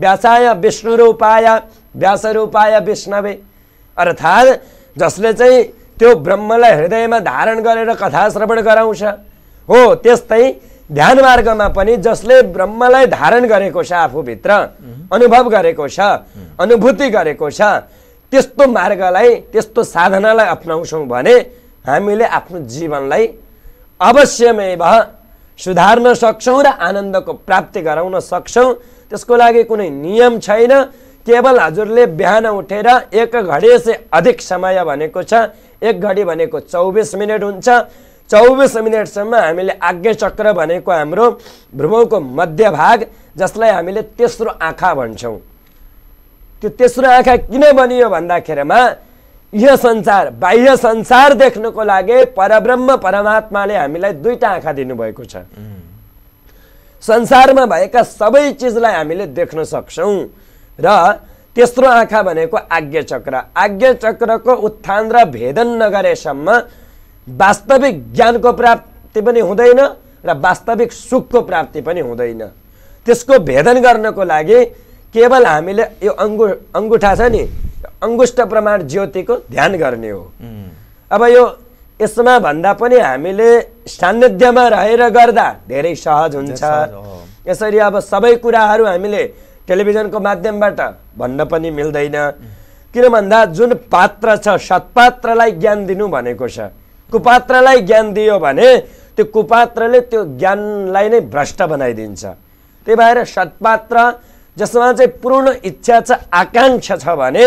व्यासाय विष्णु रूपाय व्यास रूपाय विष्णवे। अर्थात् जसले चाहिँ त्यो ब्रह्मलाई हृदयमा धारण गरेर कथा श्रवण गराउँछ। हो त्यस्तै ध्यान मार्गमा पनि जसले ब्रह्मलाई धारण गरेको छ आफूभित्र अनुभव गरेको छ अनुभूति गरेको छ त्यस्तो मार्गलाई त्यस्तो साधनालाई अप्नाउँछौँ भने हामीले आफ्नो जीवनलाई अवश्यमेव सुधार्न सक्छौँ र आनन्दको प्राप्ति गराउन सक्छौँ। त्यसको लागि कुनै नियम छैन। केवल हजुरले बिहान उठेर एक घडी से अधिक समय भनेको छ एक घडी भनेको चौबिस मिनट हुन्छ। चौबिस मिनटसम्म हामीले आज्ञा चक्र भनेको हाम्रो भ्रुमौको मध्य भाग जसलाई हामीले तेस्रो आँखा भन्छौँ। त्यो तेस्रो आँखा किन बनियो भन्दाखेरिमा यो संसार बाह्य संसार देख्नको लागि परब्रह्म परमात्माले हामीलाई दुईवटा आँखा दिनुभएको छ। संसारमा भएका सबै चिजलाई हामीले देख्न सक्छौँ र तेस्रो आँखा भनेको आज्ञा चक्र। आज्ञा चक्रको उत्थान र भेदन नगरेसम्म वास्तविक ज्ञानको प्राप्ति पनि हुँदैन र वास्तविक सुखको प्राप्ति पनि हुँदैन। त्यसको भेदन गर्नको लागि केवल हामीले यो अङ्गु अङ्गुठा छ नि अङ्गुष्ठ प्रमाण ज्योतिको ध्यान गर्ने हो। अब यो यसमा भन्दा पनि हामीले सान्निध्यमा रहेर गर्दा धेरै सहज हुन्छ। यसरी अब सबै कुराहरू हामीले टेलिभिजनको माध्यमबाट भन्न पनि मिल्दैन। किन भन्दा जुन पात्र छ सत्पात्रलाई ज्ञान दिनु भनेको छ। कुपात्रलाई ज्ञान दियो भने त्यो कुपात्रले त्यो ज्ञानलाई नै भ्रष्ट बनाइदिन्छ। त्यही भएर सत्पात्र जसमा चाहिँ पूर्ण इच्छा छ आकाङ्क्षा छ भने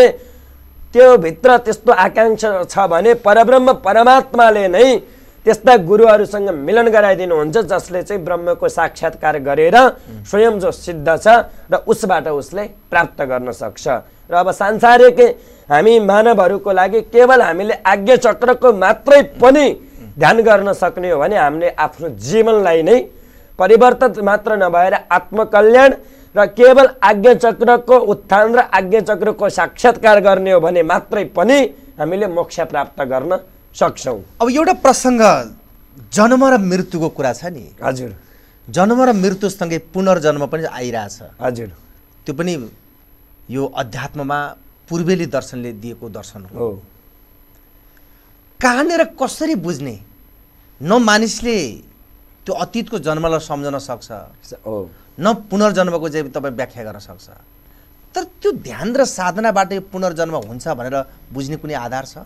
त्यो भित्र त्यस्तो आकाङ्क्षा छ भने परब्रह्म परमात्माले नै त्यस्ता गुरुहरूसँग मिलन गराइदिनुहुन्छ जसले चाहिँ ब्रह्मको साक्षात्कार गरेर स्वयं जो सिद्ध छ र उसबाट उसले प्राप्त गर्न सक्छ। र अब सांसारिक हामी मानवहरूको लागि केवल हामीले आज्ञा चक्रको मात्रै पनि ध्यान गर्न सक्ने हो भने हामीले आफ्नो जीवनलाई नै परिवर्तन मात्र नभएर आत्मकल्याण र केवल आज्ञा चक्रको उत्थान र आज्ञा चक्रको साक्षात्कार गर्ने हो भने मात्रै पनि हामीले मोक्ष प्राप्त गर्न सक्छौँ। अब एउटा प्रसङ्ग जन्म र मृत्युको कुरा छ नि। हजुर। जन्म र मृत्युसँगै पुनर्जन्म पनि आइरहेछ। हजुर। त्यो पनि यो अध्यात्ममा पूर्वेली दर्शनले दिएको दर्शन हो। कहाँनिर कसरी बुझ्ने? न मानिसले त्यो अतीतको जन्मलाई सम्झन सक्छ। न पुनर्जन्मको चाहिँ तपाईँ व्याख्या गर्न सक्छ। तर त्यो ध्यान र साधनाबाट यो पुनर्जन्म हुन्छ भनेर बुझ्ने कुनै आधार छ?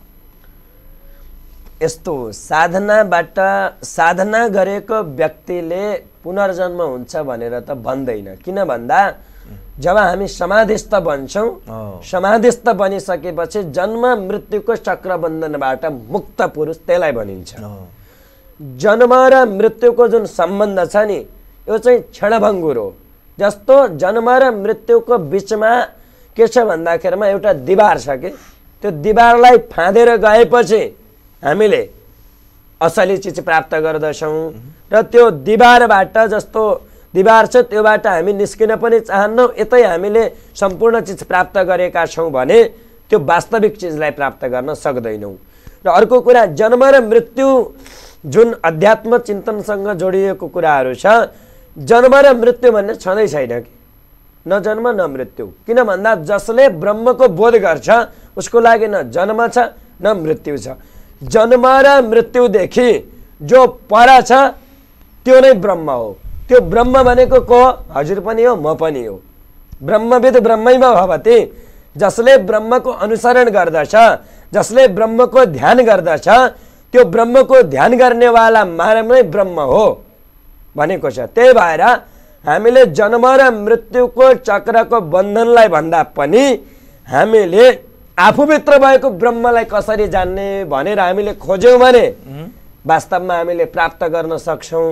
यस्तो साधनाबाट साधना गरेको व्यक्तिले पुनर्जन्म हुन्छ भनेर त भन्दैन। किन भन्दा जब हामी समाधिस्थ बन्छौँ अँ। समाधिस्थ बनिसकेपछि जन्म मृत्युको चक्रबन्धनबाट मुक्त पुरुष त्यसलाई भनिन्छ। जन्म र मृत्युको जुन सम्बन्ध छ नि यो चाहिँ क्षणभङ्गुर हो। जस्तो जन्म र मृत्युको बिचमा के छ भन्दाखेरिमा एउटा दिवार छ कि त्यो दिवारलाई फाँदेर गएपछि हामीले असली चिज प्राप्त गर्दछौँ। र त्यो दिवारबाट जस्तो दिवार छ त्योबाट हामी निस्किन पनि चाहन्नौँ यतै हामीले सम्पूर्ण चिज प्राप्त गरेका छौँ भने त्यो वास्तविक चिजलाई प्राप्त गर्न सक्दैनौँ। र अर्को कुरा जन्म र मृत्यु जुन अध्यात्म चिन्तनसँग जोडिएको कुराहरू छ जन्म र मृत्यु भन्ने छँदै छैन कि? न जन्म न मृत्यु। किन भन्दा जसले ब्रह्मको बोध गर्छ उसको लागि न जन्म छ न मृत्यु छ। जन्म र मृत्युदेखि जो पर छ त्यो नै ब्रह्म हो। त्यो ब्रह्म भनेको को? हजुर पनि हो म पनि हो। ब्रह्मविद ब्रह्मैमा भवति। जसले ब्रह्मको अनुसरण गर्दछ जसले ब्रह्मको ध्यान गर्दछ त्यो ब्रह्मको ध्यान गर्नेवाला मानव नै ब्रह्म हो भनेको छ। त्यही भएर हामीले जन्म र मृत्युको चक्रको बन्धनलाई भन्दा पनि हामीले आफूभित्र भएको ब्रह्मलाई कसरी जान्ने भनेर हामीले खोज्यौँ भने वास्तवमा हामीले प्राप्त गर्न सक्छौँ।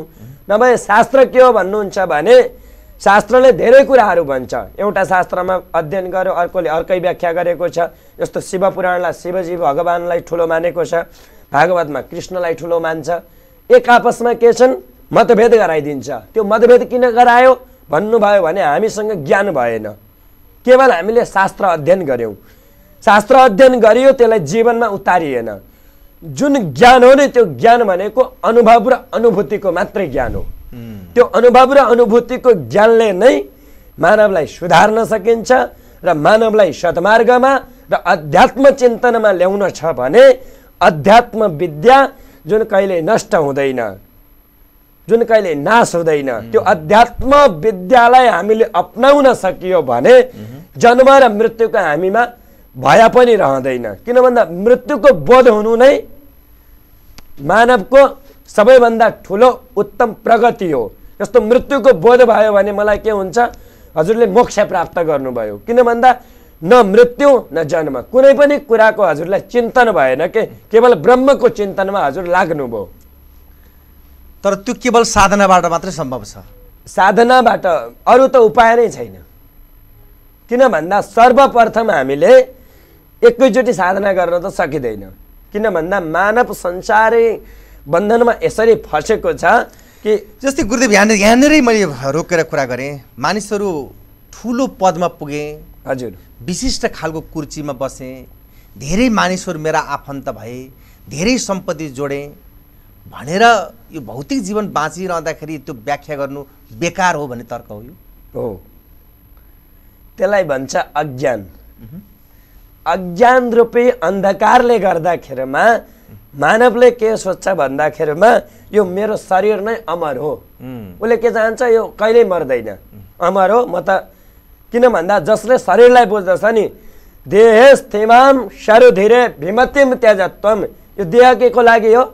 नभए शास्त्र के हो भन्नुहुन्छ भने शास्त्रले धेरै कुराहरू भन्छ। एउटा शास्त्रमा अध्ययन गर्यो अर्कोले अर्कै व्याख्या गरेको छ। जस्तो शिवपुराणलाई शिवजी भगवान्लाई ठुलो मानेको छ भागवतमा कृष्णलाई ठुलो मान्छ। एक आपसमा के छन्? मतभेद गराइदिन्छ। त्यो मतभेद किन गरायो? भन्नुभयो भने हामीसँग ज्ञान भएन। केवल हामीले शास्त्र अध्ययन गऱ्यौँ शास्त्र अध्ययन गरियो त्यसलाई जीवनमा उतारिएन। जुन ज्ञान हो नि त्यो ज्ञान भनेको अनुभव र अनुभूतिको मात्रै ज्ञान हो। त्यो अनुभव र अनुभूतिको ज्ञानले नै मानवलाई सुधार्न सकिन्छ र मानवलाई सद्मार्गमा र अध्यात्म चिन्तनमा ल्याउन छ भने अध्यात्म विद्या जुन कहिले नष्ट हुँदैन जुन कहिले नाश हुँदैन त्यो अध्यात्म विद्यालाई हामीले अप्नाउन सकियो भने जन्म र मृत्युको हामीमा भया पनि रहँदैन। किन भन्दा मृत्युको बोध हुनु नै मानवको सबैभन्दा ठुलो उत्तम प्रगति हो। जस्तो मृत्युको बोध भयो भने मलाई के हुन्छ? हजुरले मोक्ष प्राप्त गर्नुभयो। किन भन्दा न मृत्यु न जन्म। कुनै पनि कुराको हजुरलाई चिन्तन भएन के? केवल ब्रह्मको चिन्तनमा हजुर लाग्नुभयो। तर त्यो केवल साधनाबाट मात्रै सम्भव छ। साधनाबाट अरू त उपाय नै छैन। किन भन्दा सर्वप्रथम हामीले एकैचोटि साधना गर्न त सकिँदैन। किन भन्दा मानव संसारै बन्धनमा यसरी फसेको छ कि जस्तै गुरुदेव यहाँनिर यहाँनिरै मैले रोकेर कुरा गरेँ। मानिसहरू ठुलो पदमा पुगे। हजुर। विशिष्ट खालको कुर्चीमा बसेँ। धेरै मानिसहरू मेरा आफन्त भए। धेरै सम्पत्ति जोडेँ। भनेर यो भौतिक जीवन बाँचिरहँदाखेरि त्यो व्याख्या गर्नु बेकार हो भन्ने तर्क हो यो। हो। त्यसलाई भन्छ अज्ञान। अज्ञान रूपी अन्धकारले गर्दाखेरिमा मानवले के सोच्छ भन्दाखेरिमा यो मेरो शरीर नै अमर हो। उसले के चाहन्छ यो कहिल्यै मर्दैन। अमर हो म त किन भन्दा जसले शरीरलाई बुझ्दछ नि देहेश थिमाम सरु धीरे भिमतिम त्यजत्वम यो देह के को लागि हो।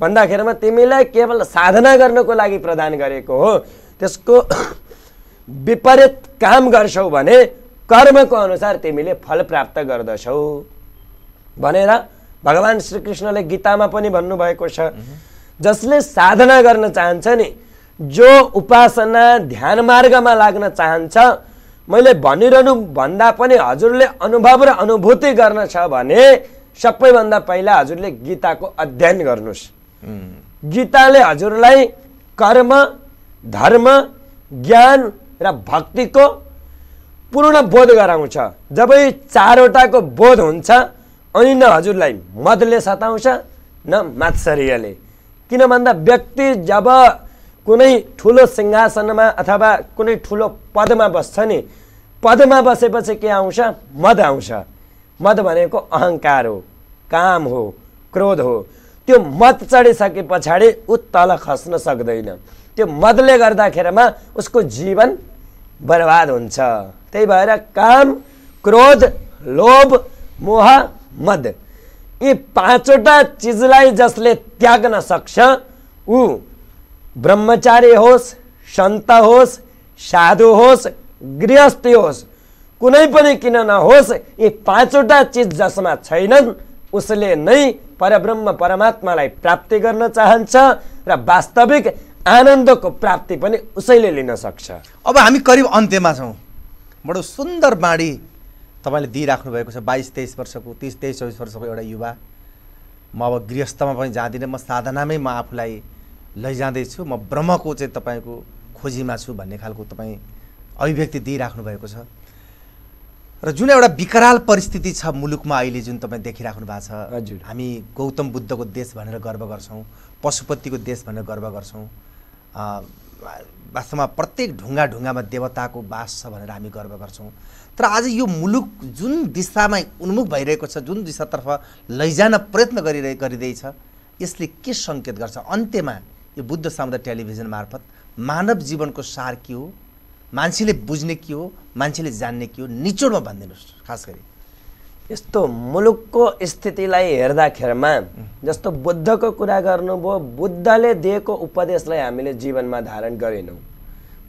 भन्दाखेरिमा तिमीलाई केवल साधना गर्नको लागि प्रदान गरेको हो। त्यसको *coughs* विपरीत काम गर्छौ भने कर्मको अनुसार तिमीले फल प्राप्त गर्दछौ। भनेर भगवान् श्रीकृष्णले गीतामा पनि भन्नुभएको छ। जसले साधना गर्न चाहन्छ नि जो उपासना ध्यान मार्गमा लाग्न चाहन्छ मैले भनिरहनु भन्दा पनि हजुरले अनुभव र अनुभूति गर्न छ भने सबैभन्दा पहिला हजुरले गीताको अध्ययन गर्नुहोस्। गीताले हजुरलाई कर्म धर्म ज्ञान र भक्तिको पूर्ण बोध गराउँछ जब चारवटाको बोध हुन्छ अनि न हजुरलाई मदले सताउँछ न मात्सर्यले। किन भन्दा व्यक्ति जब कुनै ठुलो सिंहासनमा अथवा कुनै ठुलो पदमा बस्छ नि पदमा बसेपछि के आउँछ? मद आउँछ। मद भनेको अहङ्कार हो काम हो क्रोध हो। त्यो मद चढिसके पछाडि ऊ तल खस्न सक्दैन। त्यो मदले गर्दाखेरिमा उसको जीवन बर्बाद हुन्छ। त्यही भएर काम क्रोध लोभ मोह मद। यी पाँचवटा चिजलाई जसले त्याग्न सक्छ ऊ ब्रह्मचारी होस् सन्त होस् साधु होस् गृहस्थी होस् कुनै पनि किन नहोस् यी पाँचवटा चिज जसमा छैनन् उसले नै परब्रह्म परमात्मालाई प्राप्ति गर्न चाहन्छ र वास्तविक आनन्दको प्राप्ति पनि उसैले लिन सक्छ। अब हामी करिब अन्त्यमा छौँ। बडो सुन्दर बाणी तपाईँले दिइराख्नु भएको छ। बाइस तेइस वर्षको तिस तेइस चौबिस वर्षको एउटा युवा। म अब गृहस्थमा पनि जाँदिनँ। म साधनामै म आफूलाई लैजाँदैछु। म ब्रह्मको चाहिँ तपाईँको खोजीमा छु भन्ने खालको तपाईँ अभिव्यक्ति दिइराख्नु भएको छ। र जुन एउटा विकराल परिस्थिति छ मुलुकमा अहिले जुन तपाईँ देखिराख्नु भएको छ हजुर। हामी गौतम बुद्धको देश भनेर गर्व गर्छौँ पशुपतिको देश भनेर गर्व गर्छौँ। वास्तवमा प्रत्येक ढुङ्गा ढुङ्गामा देवताको वास छ भनेर हामी गर्व गर्छौँ। तर आज यो मुलुक जुन दिशामा उन्मुख भइरहेको छ जुन दिशातर्फ लैजान प्रयत्न गरिरहे गरिँदैछ यसले के सङ्केत गर्छ? अन्त्यमा यो बुद्ध समुदाय टेलिभिजन मार्फत मानव जीवनको सार के हो? मान्छेले बुझ्ने के हो? मान्छेले जान्ने के हो? निचोडमा भनिदिनुहोस् खास गरी। यस्तो मुलुकको स्थितिलाई हेर्दाखेरिमा जस्तो बुद्धको कुरा गर्नुभयो बुद्धले दिएको उपदेशलाई हामीले जीवनमा धारण गरेनौँ।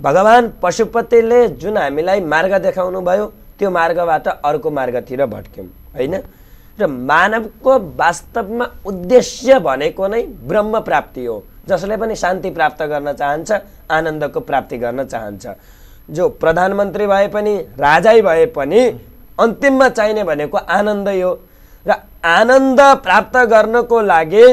भगवान् पशुपतिले जुन हामीलाई मार्ग देखाउनु भयो त्यो मार्गबाट अर्को मार्गतिर भट्क्यौँ होइन? र मानवको वास्तवमा उद्देश्य भनेको नै ब्रह्म प्राप्ति हो जसले पनि शान्ति प्राप्त गर्न चाहन्छ आनन्दको प्राप्ति गर्न चाहन्छ। जो प्रधानमन्त्री भए पनि राजै भए पनि अन्तिममा चाहिने भनेको आनन्दै हो र आनन्द प्राप्त गर्नको लागि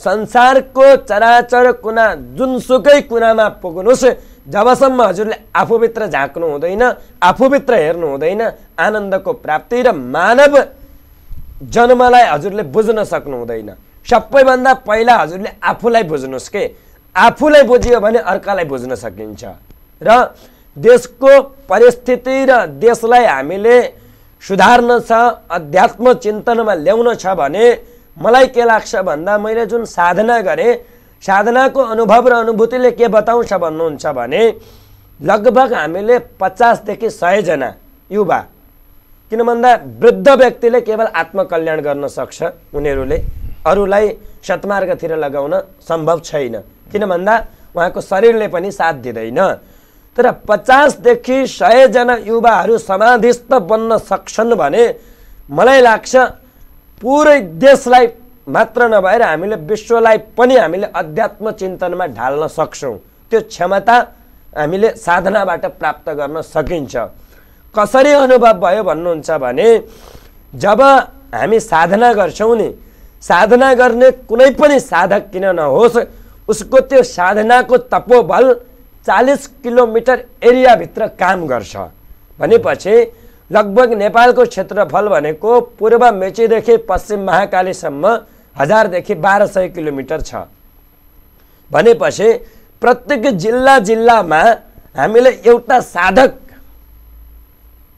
संसारको चराचर कुना जुनसुकै कुनामा पुग्नुहोस्। जबसम्म हजुरले आफूभित्र झाँक्नु हुँदैन आफूभित्र हेर्नु हुँदैन आनन्दको प्राप्ति र मानव जन्मलाई हजुरले बुझ्न सक्नु हुँदैन। सबैभन्दा पहिला हजुरले आफूलाई बुझ्नुहोस् के? आफूलाई बुझियो भने अर्कालाई बुझ्न सकिन्छ। र देशको परिस्थिति र देशलाई हामीले सुधार्न छ अध्यात्म चिन्तनमा ल्याउन छ भने मलाई के लाग्छ भन्दा मैले जुन साधना गरेँ साधनाको अनुभव र अनुभूतिले के बताउँछ भन्नुहुन्छ भने लगभग हामीले पचासदेखि सयजना युवा किन भन्दा वृद्ध व्यक्तिले केवल आत्मकल्याण गर्न सक्छ उनीहरूले अरूलाई सत्मार्गतिर लगाउन सम्भव छैन। किन भन्दा उहाँको शरीरले पनि साथ दिँदैन। तर पचासदेखि सयजना युवाहरू समाधिस्थ बन्न सक्छन् भने मलाई लाग्छ पुरै देशलाई मात्र नभएर हामीले विश्वलाई पनि हामीले अध्यात्म चिन्तनमा ढाल्न सक्छौँ। त्यो क्षमता हामीले साधनाबाट प्राप्त गर्न सकिन्छ। कसरी अनुभव भयो भन्नुहुन्छ भने जब हामी साधना गर्छौँ नि साधना गर्ने कुनै पनि साधक किन नहोस् उसको त्यो साधनाको तपोबल चालिस किलोमिटर एरियाभित्र काम गर्छ। भनेपछि लगभग नेपालको क्षेत्रफल भनेको पूर्व मेचीदेखि पश्चिम महाकालीसम्म हजारदेखि बाह्र सय किलोमिटर छ। भनेपछि प्रत्येक जिल्ला जिल्लामा हामीले एउटा साधक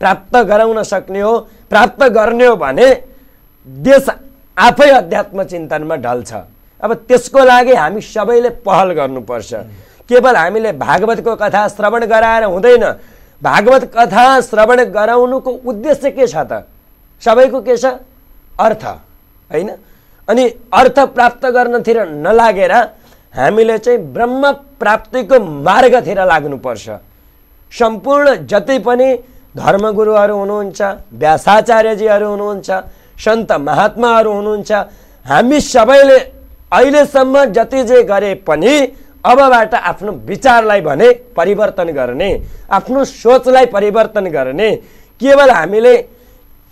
प्राप्त गराउन सक्ने हो प्राप्त गर्ने हो भने देश आफै अध्यात्म चिन्तनमा ढल्छ। अब त्यसको लागि हामी सबैले पहल गर्नुपर्छ। केवल हामीले भागवतको कथा श्रवण गराएर हुँदैन। भागवत कथा श्रवण गराउनुको उद्देश्य के छ त? सबैको के छ? अर्थ होइन? अनि अर्थ प्राप्त गर्नतिर नलागेर हामीले चाहिँ ब्रह्म प्राप्तिको मार्गतिर लाग्नुपर्छ। सम्पूर्ण जति पनि धर्मगुरुहरू हुनुहुन्छ व्यासाचार्यजीहरू हुनुहुन्छ सन्त महात्माहरू हुनुहुन्छ हामी सबैले अहिलेसम्म जति जे गरे पनि अबबाट आफ्नो विचारलाई भने परिवर्तन गर्ने आफ्नो सोचलाई परिवर्तन गर्ने केवल हामीले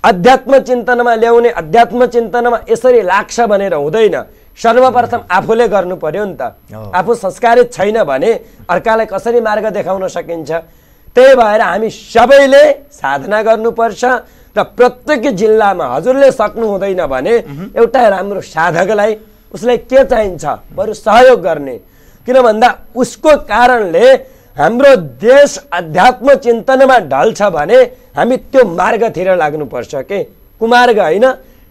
अध्यात्म चिन्तनमा ल्याउने अध्यात्म चिन्तनमा यसरी लाग्छ भनेर हुँदैन। सर्वप्रथम आफूले गर्नु पर्यो नि त। आफू संस्कारित छैन भने अर्कालाई कसरी मार्ग देखाउन सकिन्छ? त्यही भएर हामी सबैले साधना गर्नुपर्छ र प्रत्येक जिल्लामा हजुरले सक्नु हुँदैन भने एउटा राम्रो साधकलाई उसलाई के चाहिन्छ? बरु सहयोग गर्ने। किन भन्दा उसको कारणले हाम्रो देश अध्यात्म चिन्तनमा ढल्छ भने हामी त्यो मार्गतिर लाग्नुपर्छ के? कुमार्ग होइन?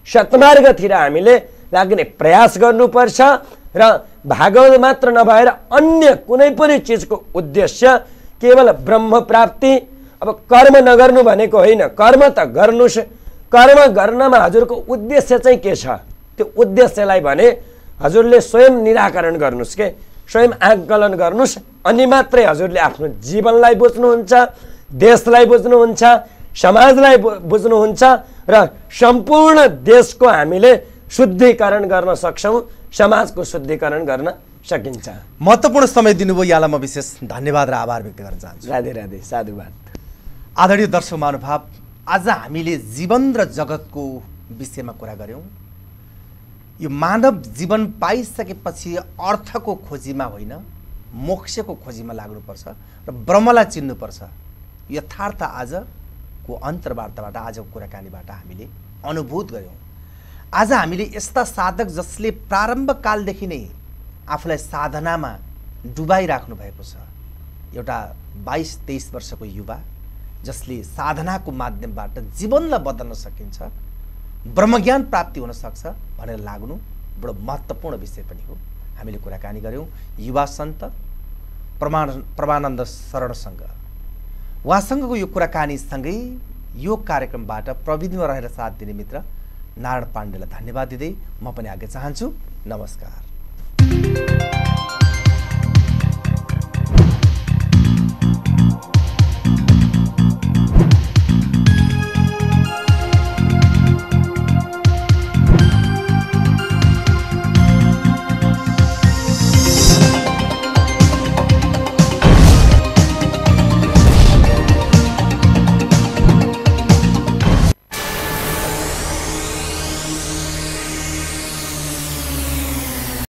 सतमार्गतिर हामीले लाग्ने प्रयास गर्नुपर्छ र भागवत मात्र नभएर अन्य कुनै पनि चिजको उद्देश्य केवल ब्रह्म प्राप्ति। अब कर्म नगर्नु भनेको होइन कर्म त गर्नुहोस् कर्म गर्नमा हजुरको उद्देश्य चाहिँ के छ? त्यो उद्देश्यलाई भने हजुरले स्वयं निराकरण गर्नुहोस् के? स्वयं आकलन गर्नुहोस् अनि मात्रै हजुरले आफ्नो जीवनलाई बुझ्नुहुन्छ देशलाई बुझ्नुहुन्छ समाजलाई बुझ्नुहुन्छ र सम्पूर्ण देशको हामीले शुद्धिकरण गर्न सक्छौँ समाजको शुद्धिकरण गर्न सकिन्छ। महत्त्वपूर्ण समय दिनुभयो यहाँलाई म विशेष धन्यवाद र आभार व्यक्त गर्न चाहन्छु। राधे राधे साधुवाद। आदरणीय दर्शक महानुभाव आज हामीले जीवन र जगतको विषयमा कुरा गऱ्यौँ। यो मानव जीवन पाइसकेपछि अर्थको खोजीमा होइन मोक्षको खोजीमा लाग्नुपर्छ र ब्रह्मलाई चिन्नुपर्छ। यथार्थ आजको अन्तर्वार्ताबाट आजको कुराकानीबाट हामीले अनुभूत गऱ्यौँ आज हामीले यस्ता साधक जसले प्रारम्भकालदेखि नै आफूलाई साधनामा डुबाइराख्नु भएको छ। एउटा बाइस तेइस वर्षको युवा जसले साधनाको माध्यमबाट जीवनलाई बदल्न सकिन्छ ब्रह्मज्ञान प्राप्ति हुनसक्छ भनेर लाग्नु बडो महत्त्वपूर्ण विषय पनि हो। हामीले कुराकानी गऱ्यौँ युवा सन्त प्रमाण प्रमानन्द शरणसँग। उहाँसँगको यो कुराकानीसँगै यो कार्यक्रमबाट प्रविधिमा रहेर साथ दिने मित्र नारायण पाण्डेलाई धन्यवाद दिँदै म पनि आगे चाहन्छु। नमस्कार।